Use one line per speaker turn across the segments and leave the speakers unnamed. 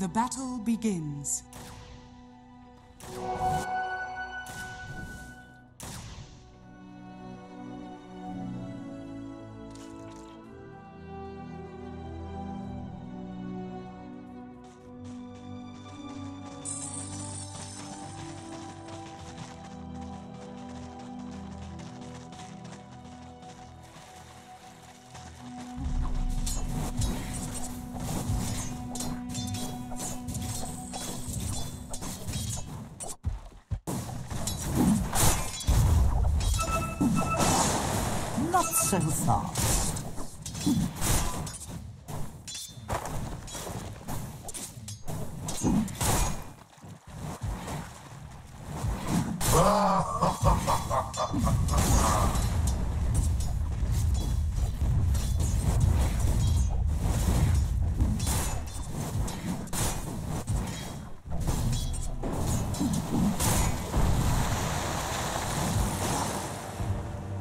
The battle begins.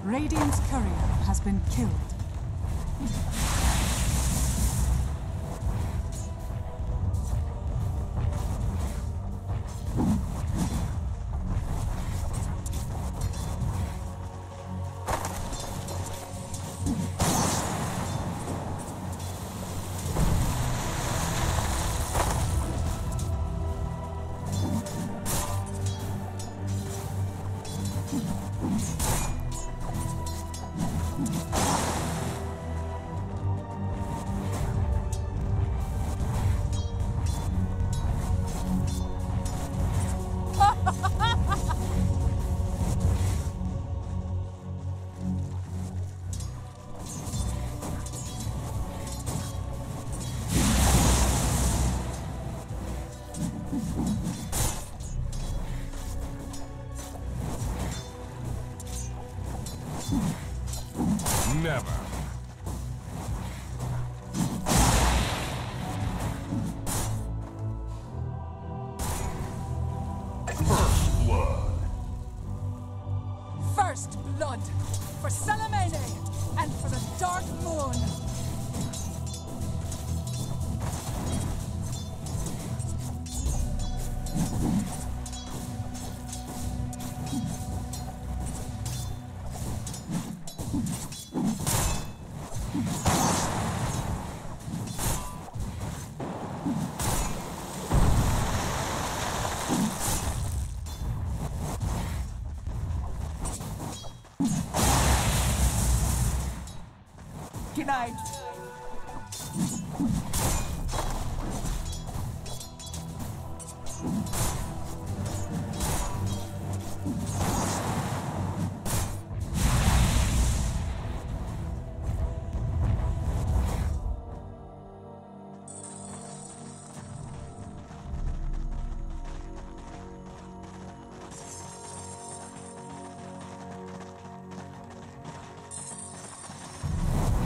Radiant's courier has been killed.
Never.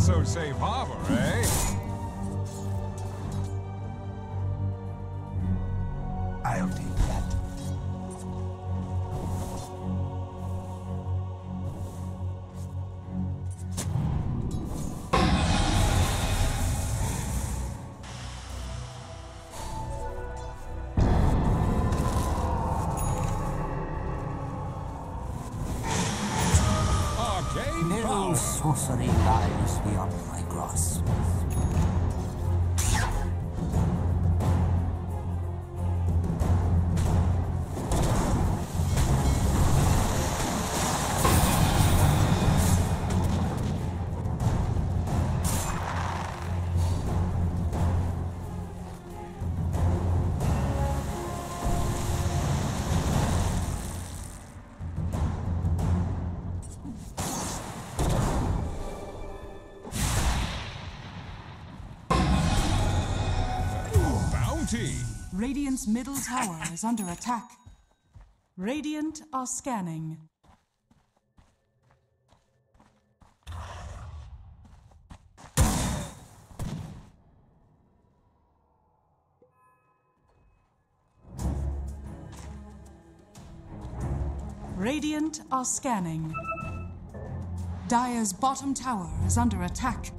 So safe harbor, eh?
Radiant's middle tower is under attack. Radiant are scanning. Radiant are scanning. Dire's bottom tower is under attack.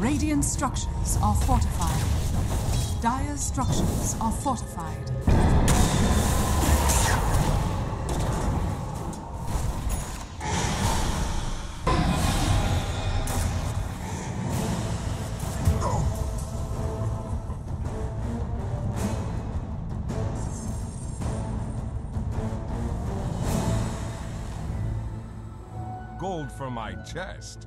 Radiant structures are fortified. Dire structures are fortified.
Gold for my chest.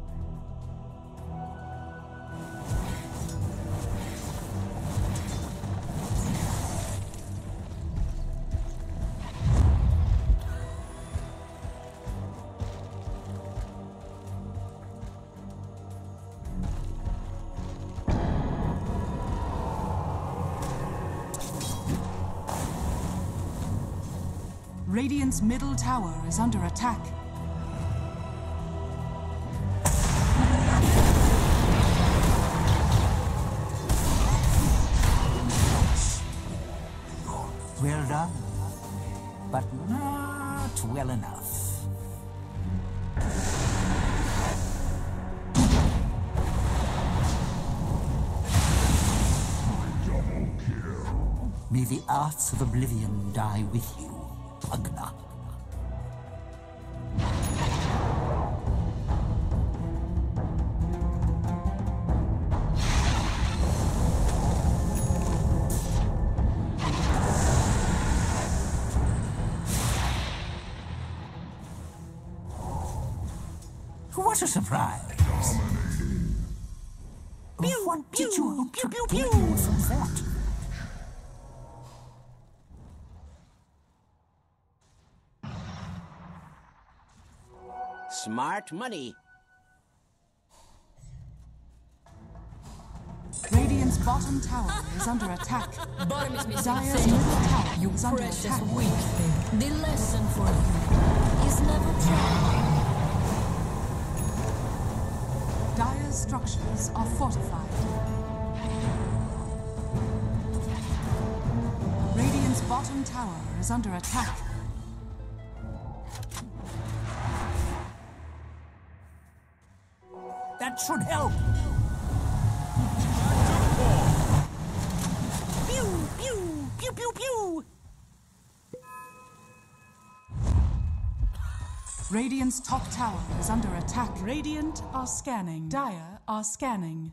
Middle tower is under attack.
Well done, but not well enough. May the arts of oblivion die with you, What a surprise! what did you hope to gain from that?
Smart money.
Radiant's bottom tower is under attack.
Bottom is missing
Dire's
thing.
middle tower
You
is under
precious
attack.
weak thing. The lesson for you is never try.
Dire's structures are fortified. Radiant's bottom tower is under attack.
That should help.
Pew, pew, pew, pew, pew.
Radiant's top tower is under attack. Radiant are scanning. Dire are scanning.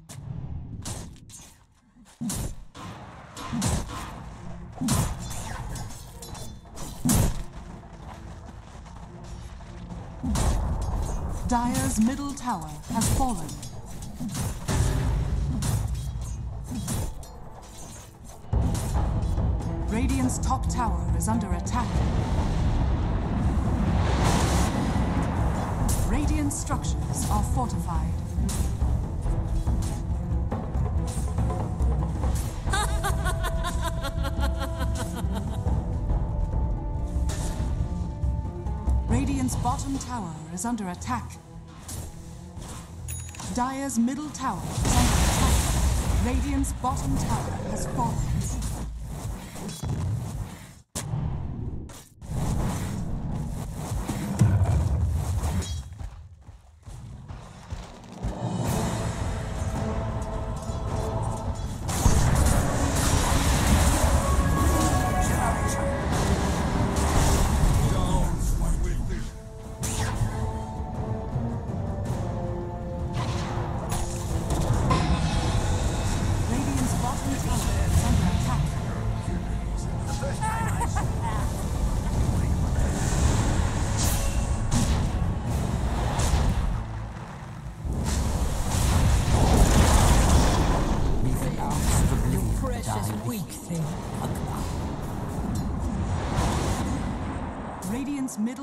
Dire's middle tower has fallen. Radiant's top tower is under attack. Radiant structures are fortified. Radiant's bottom tower is under attack. Dire's middle tower is under attack. Radiant's bottom tower has fallen.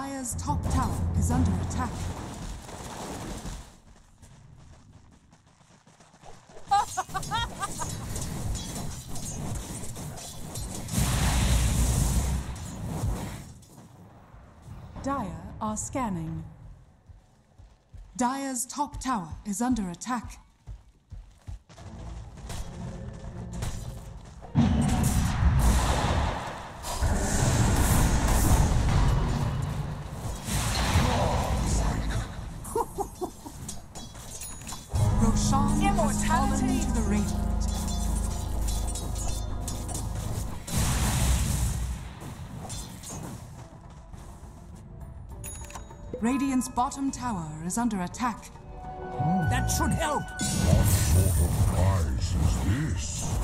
Dire's top tower is under attack. Dire are scanning. Dire's top tower is under attack. Bottom tower is under attack.
That should help.
What sort of prize is this?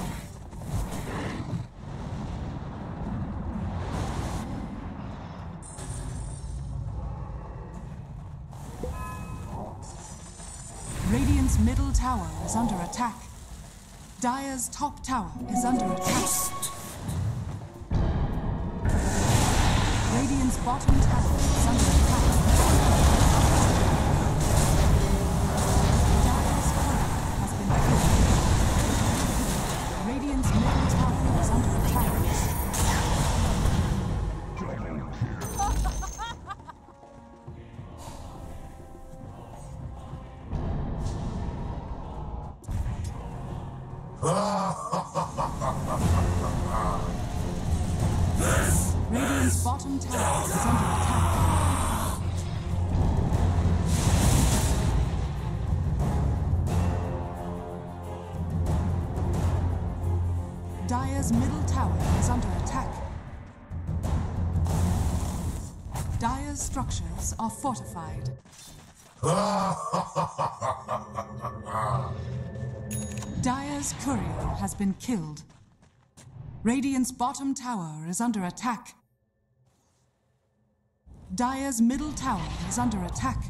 Radiant's middle tower is under attack. Dire's top tower is under attack. Radiant's bottom tower is under attack. Dire's middle tower is under attack. Dire's structures are fortified. Dire's courier has been killed. Radiant's bottom tower is under attack. Dire's middle tower is under attack.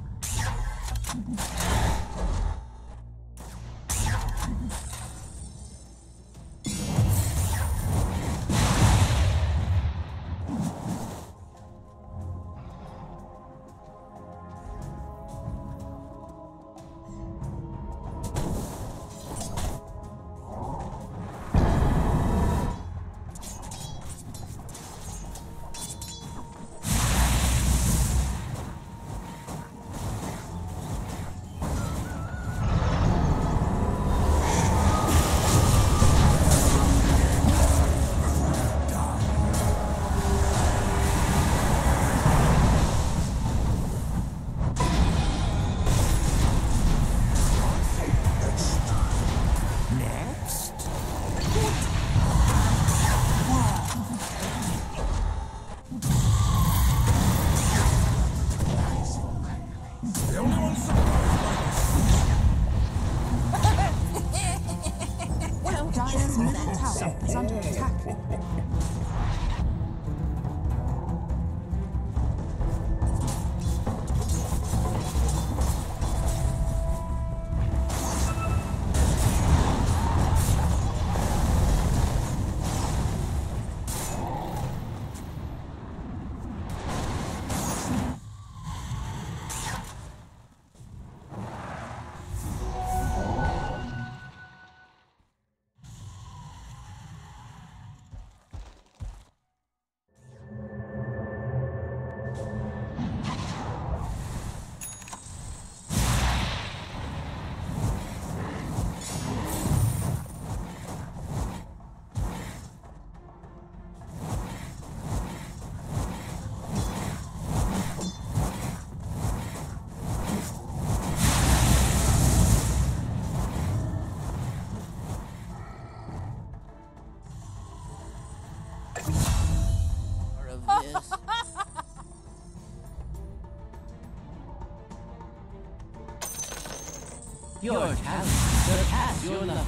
Your talent surpass your loveliness.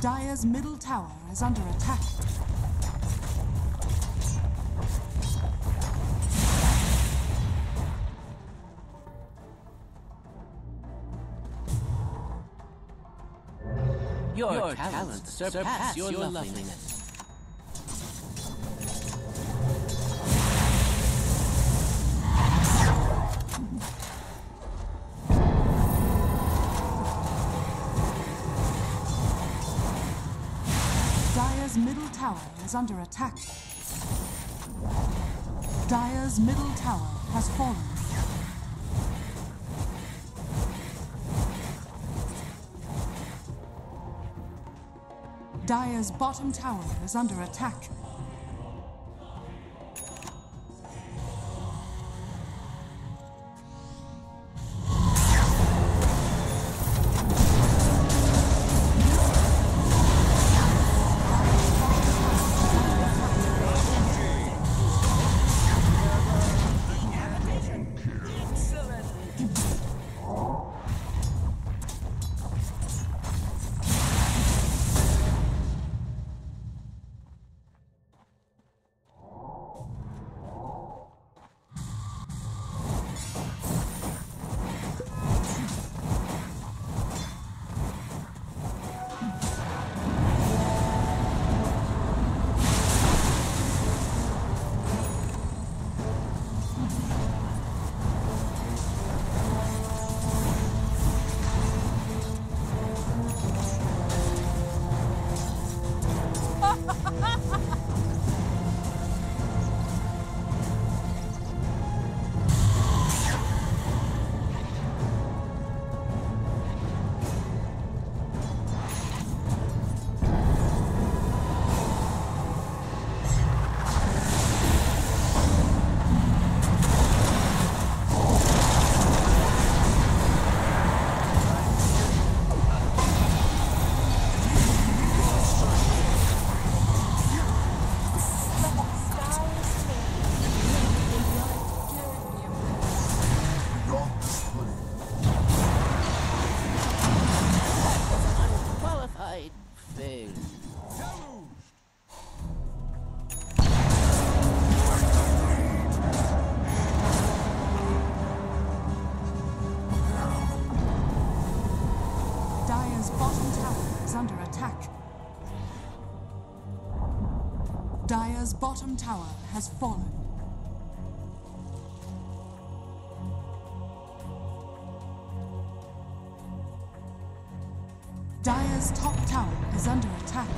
Dire's middle tower is under attack.
Your, talents surpass your loveliness.
Dire's is under attack. Dire's middle tower has fallen. Dire's bottom tower is under attack. Dire's bottom tower has fallen. Dire's top tower is under attack.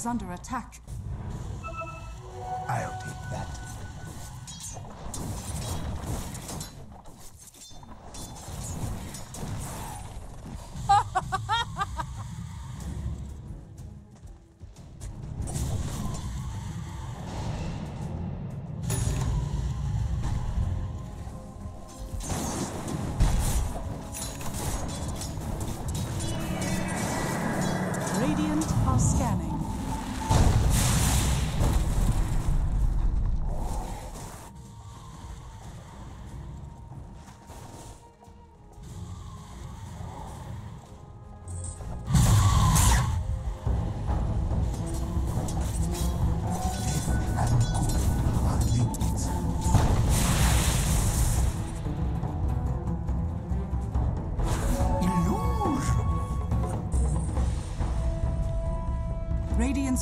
Is under attack.
I'll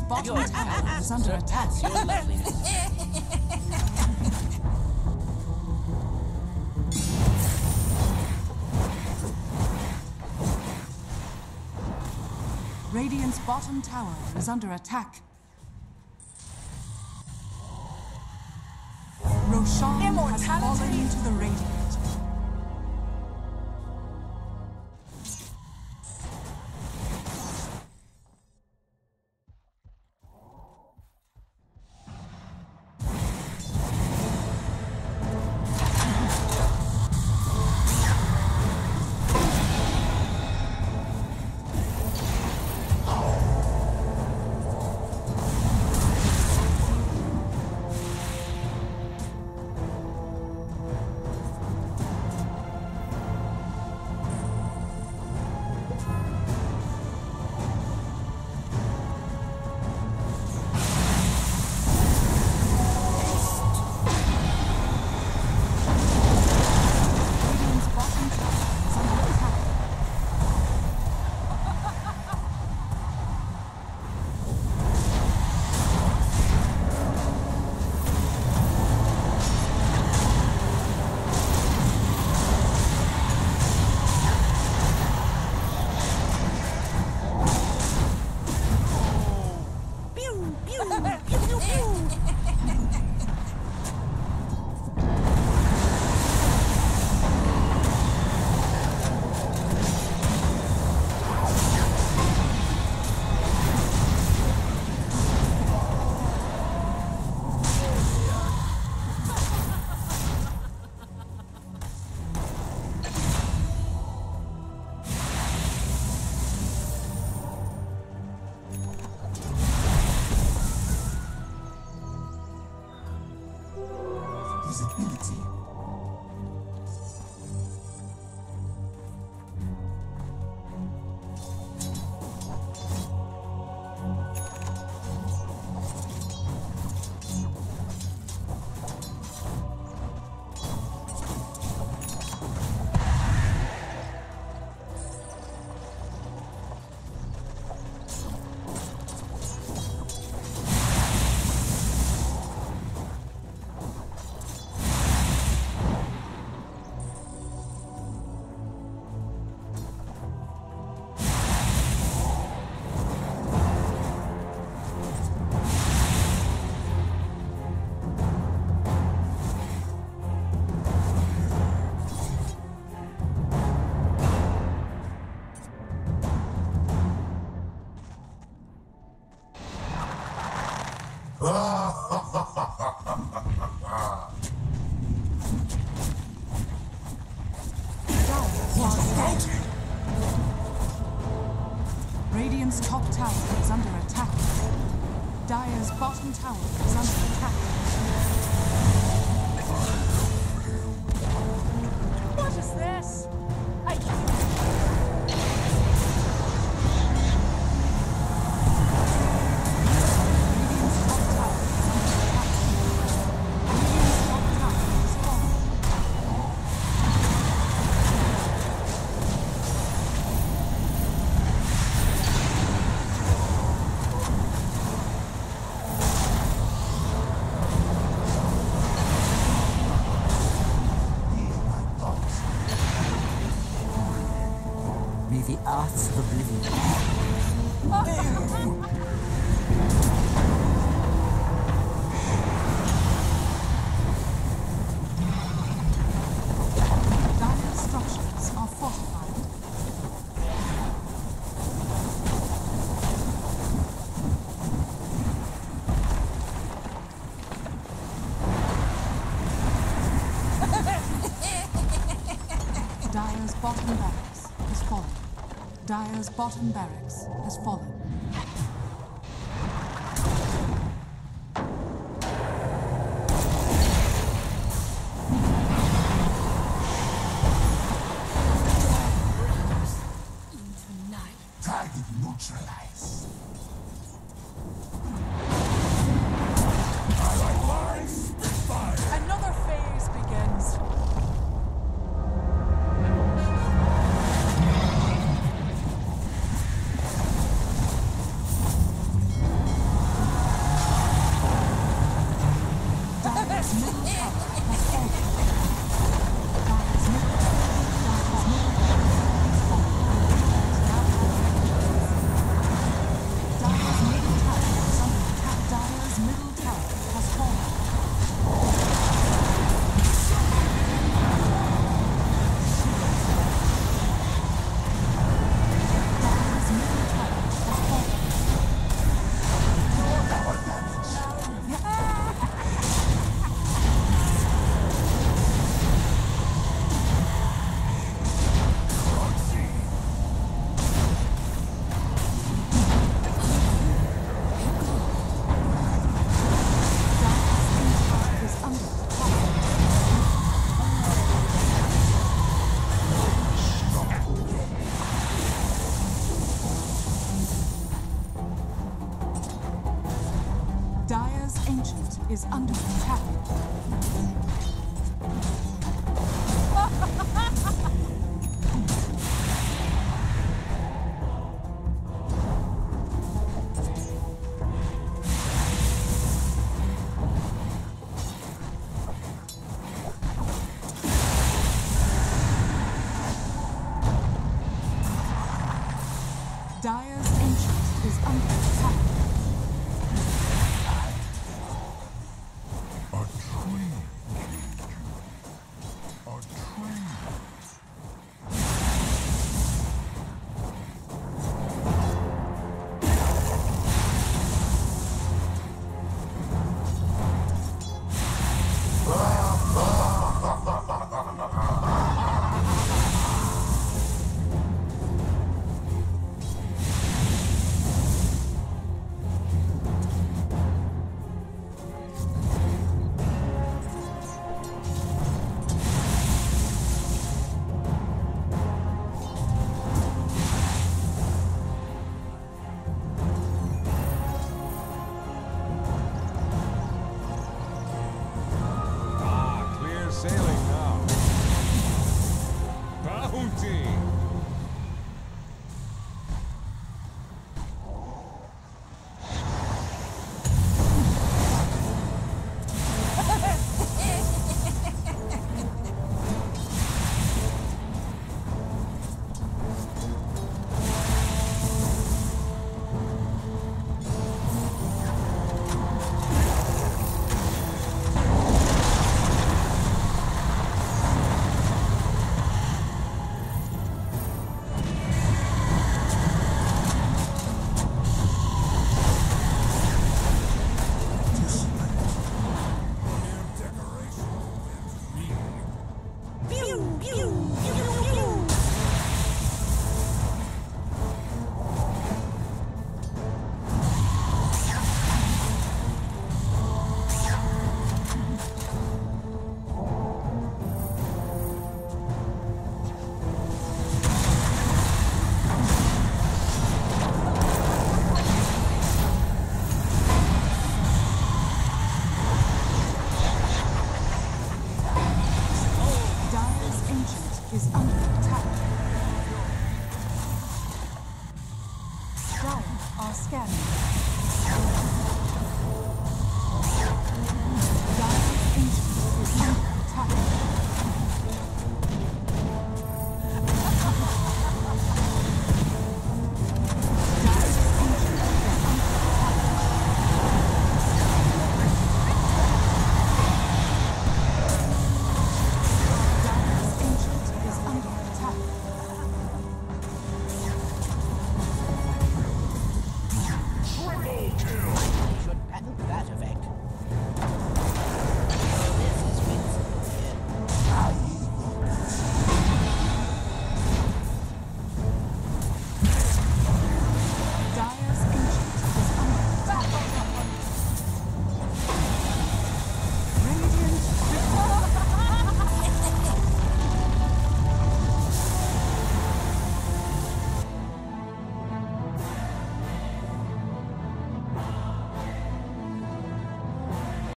bottle
tower is under attack. Radiant's bottom tower is under attack. Roshan has fallen into the Radiant.
the arts of oblivion.
bottom barrel. Is under attack. Dire's ancient is under attack. Is under.